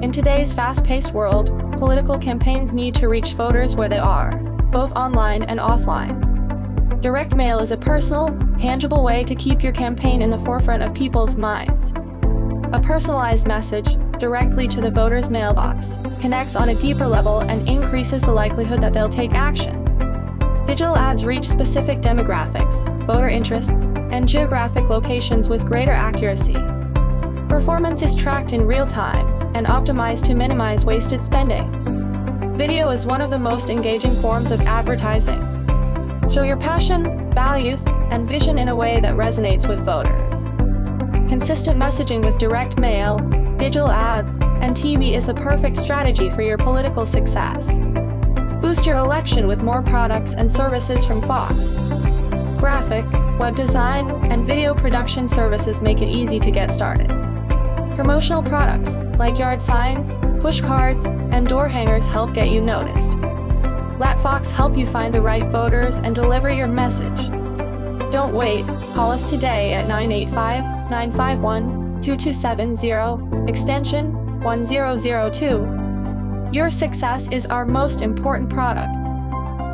In today's fast paced world, political campaigns need to reach voters where they are, both online and offline. Direct mail is a personal, tangible way to keep your campaign in the forefront of people's minds. A personalized message, directly to the voter's mailbox, connects on a deeper level and increases the likelihood that they'll take action. Digital ads reach specific demographics, voter interests, and geographic locations with greater accuracy. Performance is tracked in real time and optimized to minimize wasted spending. Video is one of the most engaging forms of advertising. Show your passion, values, and vision in a way that resonates with voters. Consistent messaging with direct mail, digital ads, and TV is the perfect strategy for your political success. Boost your election with more products and services from Fox. Graphic, web design, and video production services make it easy to get started. Promotional products like yard signs, push cards, and door hangers help get you noticed. Let Fox help you find the right voters and deliver your message. Don't wait. Call us today at 985 951 2270, extension 1002. Your success is our most important product.